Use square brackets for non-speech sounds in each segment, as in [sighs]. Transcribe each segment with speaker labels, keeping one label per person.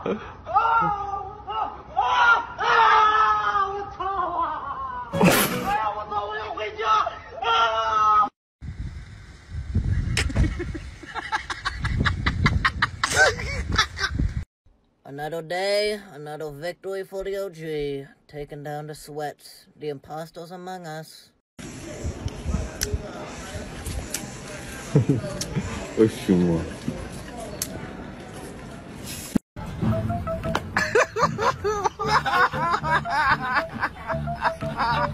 Speaker 1: [laughs] Another day, another victory for the OG, taking down the sweats, the imposters among us. [laughs]
Speaker 2: 好凶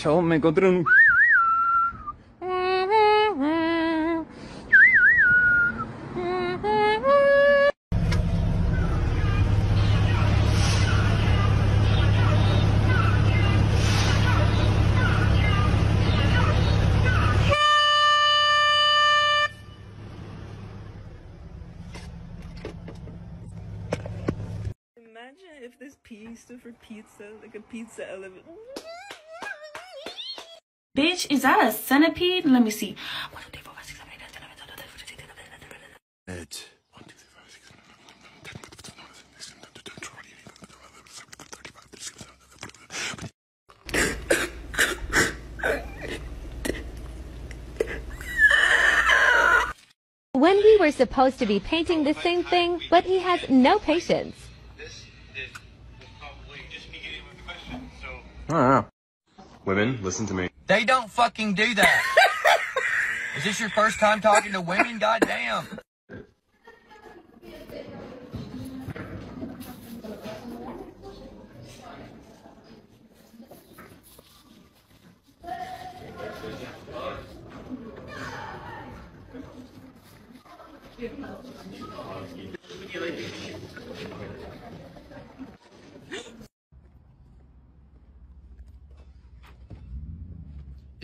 Speaker 2: chavo, me encontré un...
Speaker 3: Imagine if this P stood for pizza, like a pizza element.
Speaker 4: Bitch, is that a centipede? Let me see.
Speaker 5: When we were supposed to be painting the same thing, but he has no patience.
Speaker 2: Women, listen to me.
Speaker 6: They don't fucking do that. [laughs] Is this your first time talking to women? [laughs] Goddamn.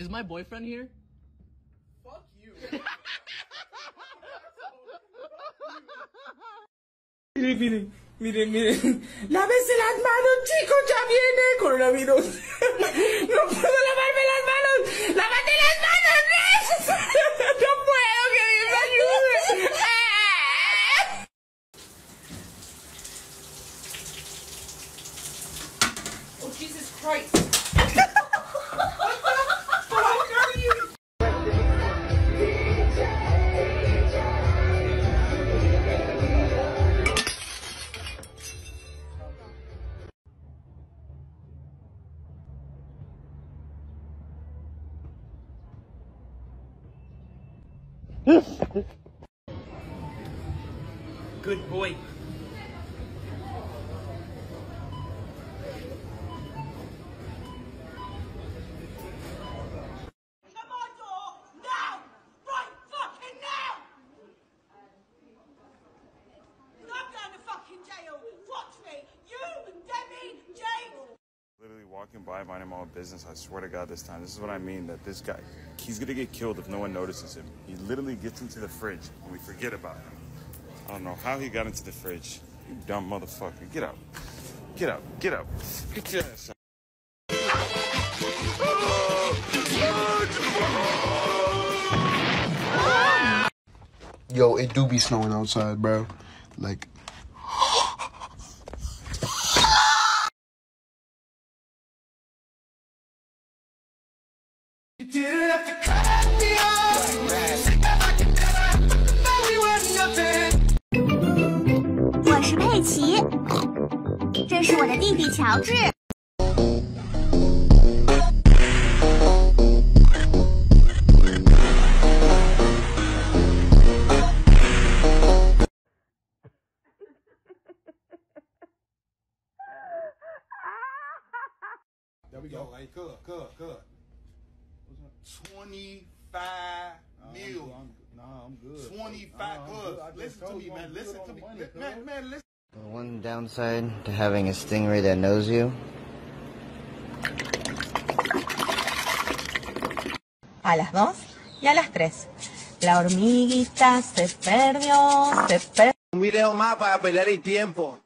Speaker 7: Is my boyfriend here? [laughs]
Speaker 3: Miren, miren, miren, miren. Lávese las manos, chicos, ya viene el coronavirus. [laughs] No puedo lavarme las manos. Lávate las manos,
Speaker 6: Good boy.
Speaker 2: Minding my own business. I swear to God, this time. This is what I mean. That this guy, he's gonna get killed if no one notices him. He literally gets into the fridge and we forget about him. I don't know how he got into the fridge. You dumb motherfucker. Get out. Get out. Get out. Get your ass out.
Speaker 8: Yo, it do be snowing outside, bro. Like,
Speaker 9: 乔治。
Speaker 10: There [laughs]
Speaker 11: we
Speaker 10: go.
Speaker 11: Yo, hey,
Speaker 10: good, 25
Speaker 11: mil.
Speaker 10: Nah, I'm, good. 25
Speaker 11: no,
Speaker 10: good.
Speaker 11: Listen to me, man. Listen to me. Man, man, listen.
Speaker 1: One downside to having a stingray that knows you
Speaker 12: A las dos y a las tres. La hormiguita se perdió, se perdió.
Speaker 13: Un video más para perder el tiempo.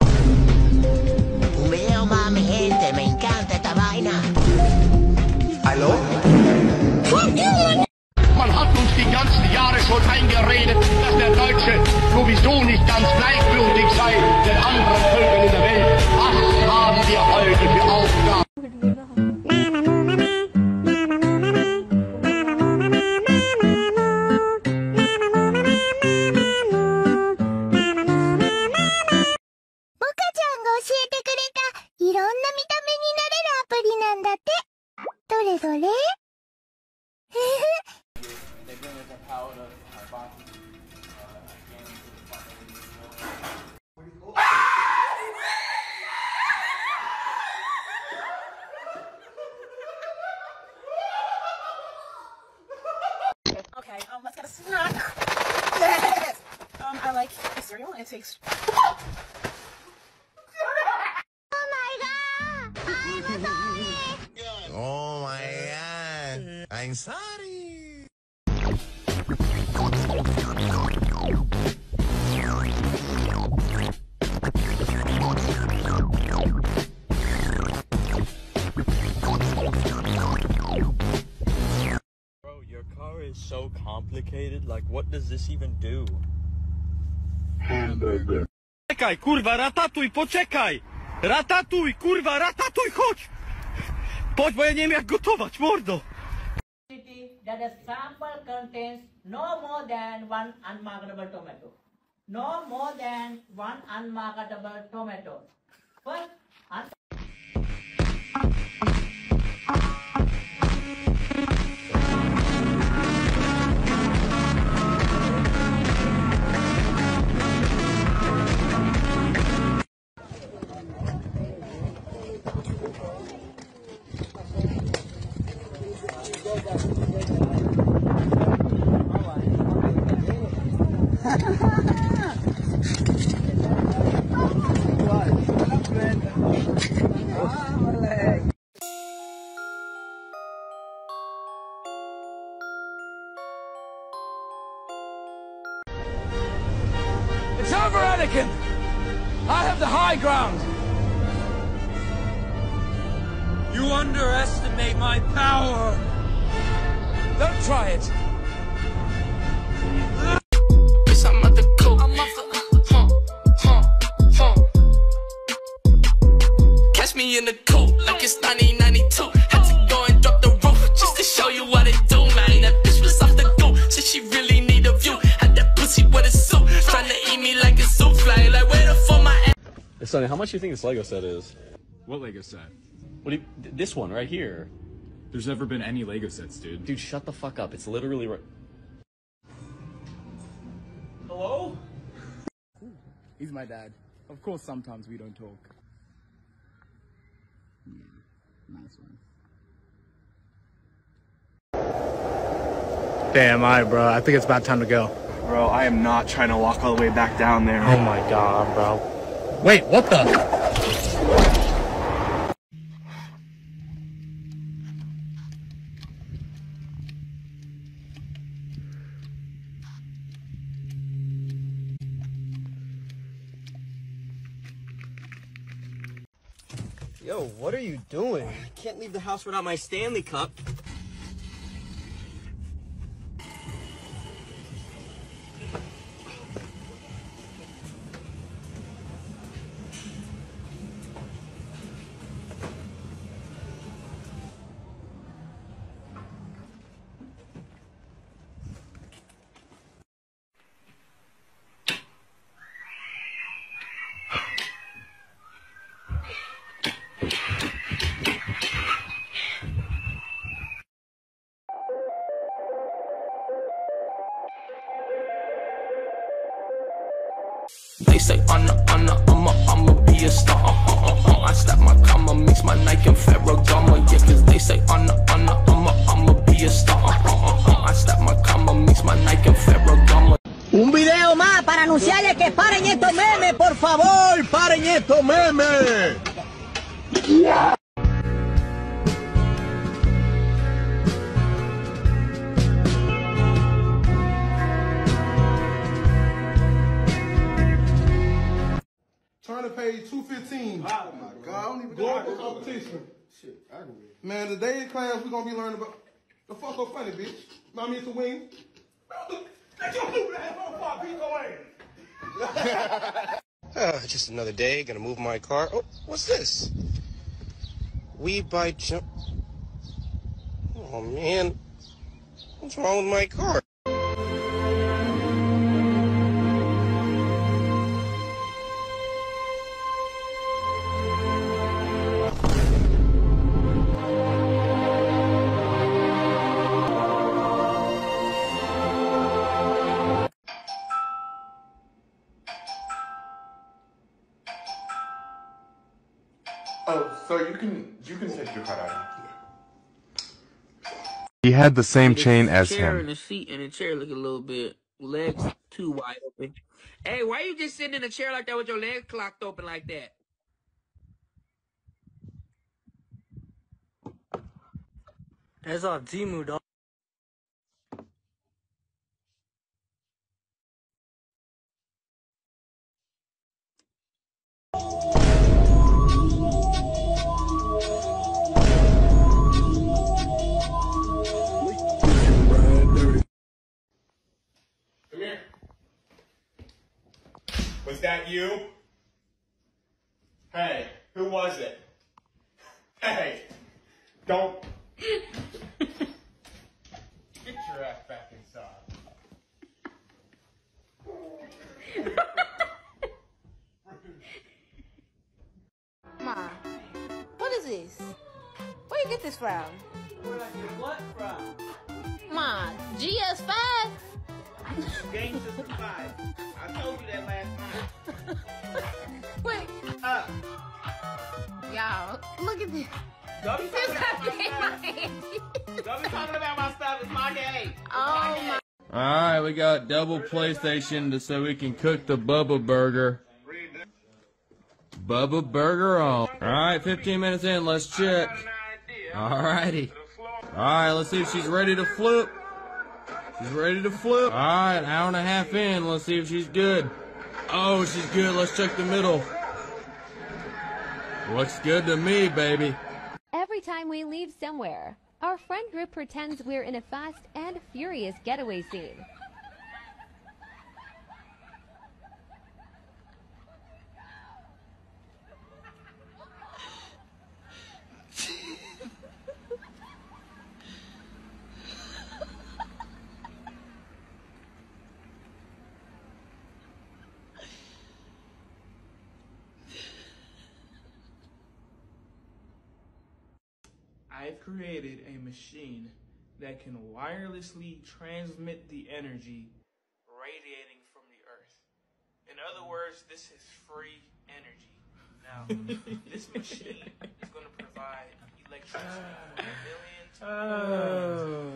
Speaker 14: んだって。どれどれ？
Speaker 15: え
Speaker 9: へへ。God. I'm sorry.
Speaker 16: Bro, your car is so complicated. Like, what does this even do? Hamburger.
Speaker 17: Poczekaj, kurwa, ratatuj, poczekaj! Ratatuj, kurwa, ratatuj, chodź! Chodź, bo ja nie wiem jak gotować, mordo!
Speaker 18: That the sample contains no more than one unmarketable tomato. No more than one unmarketable tomato. First, un-
Speaker 19: It's
Speaker 20: huh, huh. Catch me in the coop like it's 1992. Had to go and drop the roof just to show you what it do, man. That bitch was off the go. Said she really need a view. Had that pussy with a suit. Trying to eat me like a soup fly. Like, where the fuck my ass?
Speaker 21: Sonny, how much do you think this Lego set is?
Speaker 22: What Lego set?
Speaker 21: What do you, this one right here.
Speaker 22: There's never been any Lego sets, dude.
Speaker 21: Dude, shut the fuck up. It's literally right.
Speaker 22: Hello?
Speaker 10: He's my dad. Of course, sometimes we don't talk. Yeah, nice one.
Speaker 23: Damn, alright, bro. I think it's about time to go.
Speaker 8: Bro, I am not trying to walk all the way back down there.
Speaker 23: Oh my god, bro. Wait, what the?
Speaker 16: Yo, what are you doing? I can't leave the house without my Stanley Cup.
Speaker 20: Nike and Ferragamo. Yeah, cause they say on the, on the, I'ma, I'ma be a star. Uh, uh, uh, uh. I slap my comma, mix my Nike and Ferragamo.
Speaker 24: Un video más para anunciarles que paren estos memes, por favor, paren estos memes.
Speaker 25: Page 215. Oh my God, I don't even Global competition. Shit, I can read. Man, today in class, we're gonna be learning about the fuck up funny, bitch. I mean, it's a wing. Get your stupid ass on fire, beat your ass.
Speaker 26: Uh, [laughs] just another day, gonna move my car. Oh, what's this? We buy jump. Oh man, what's wrong with my car?
Speaker 27: Oh, so you can you can take your car out.
Speaker 28: He had the same
Speaker 15: The
Speaker 28: chain as
Speaker 15: chair
Speaker 28: him.
Speaker 15: and the seat and the chair look a little bit legs too wide open. Hey, why you just sitting in a chair like that with your legs clocked open like that?
Speaker 29: That's off Temu, dog.
Speaker 11: You? Hey, who was it? Hey, don't. Get your ass back inside.
Speaker 3: Ma, what is this? Where you get this from?
Speaker 18: Where I get what from?
Speaker 3: Ma, GS5?
Speaker 18: Game System 5. I told you that last time.
Speaker 3: Wait.
Speaker 18: Up.
Speaker 3: Y'all, look at this.
Speaker 18: Don't be talking about my stuff. Don't be talking about my stuff. It's my day. It's
Speaker 3: Oh
Speaker 18: my day.
Speaker 30: All right, we got double PlayStation so we can cook the Bubba Burger. Bubba Burger on. All right, 15 minutes in. Let's check. All righty. All right, let's see if she's ready to flip. She's ready to flip. All right, hour and a half in. Let's see if she's good. Oh, she's good. Let's check the middle. Looks good to me, baby.
Speaker 5: Every time we leave somewhere, our friend group pretends we're in a fast and furious getaway scene.
Speaker 15: I've created a machine that can wirelessly transmit the energy radiating from the earth. In other words, this is free energy. Now, [laughs] this machine is going to provide electricity for millions [sighs] of
Speaker 10: Oh.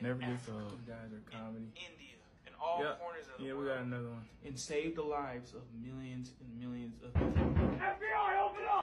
Speaker 10: Never gets
Speaker 15: Africa,
Speaker 10: old. You guys are comedy.
Speaker 15: India, in all
Speaker 10: Yep.
Speaker 15: corners of the
Speaker 10: Yeah, we got another one.
Speaker 15: And save the lives of millions and millions of people.
Speaker 11: FBI, open up!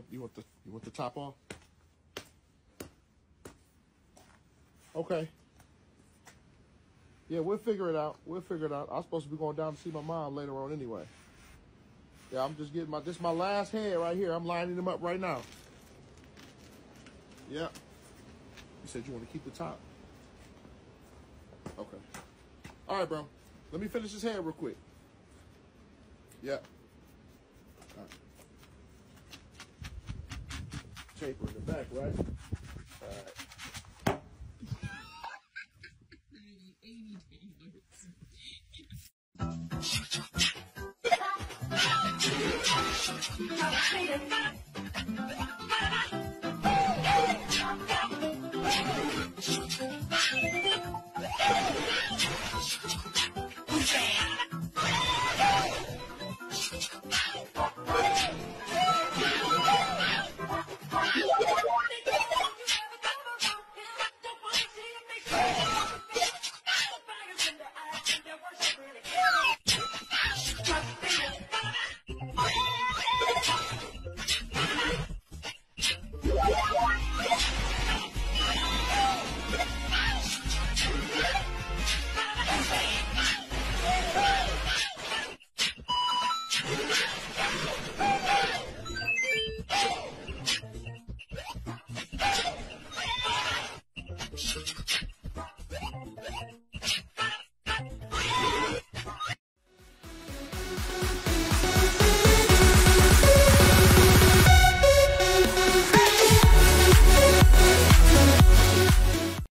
Speaker 25: want you want the you want the top off? Okay. Yeah, we'll figure it out. We'll figure it out. I'm supposed to be going down to see my mom later on anyway. Yeah, I'm just getting my this is my last head right here. I'm lining them up right now. Yeah. You said you want to keep the top. Okay. All right, bro. Let me finish this head real quick. Yeah. Taper in the back, right?